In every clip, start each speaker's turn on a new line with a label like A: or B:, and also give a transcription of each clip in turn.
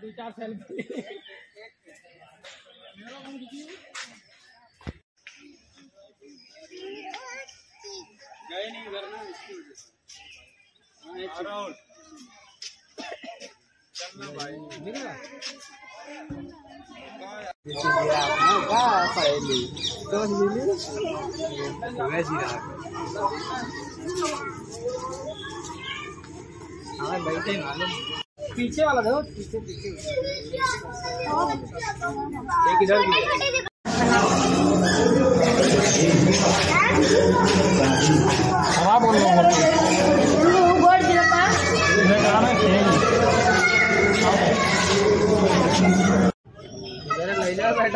A: दो चार सेल्फी गए नहीं उधर ना इसकी वजह से अराउंड चलना भाई पीछे वाला दो पीछे पीछे एक इधर हवा बोल रहा हूँ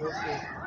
A: Okay.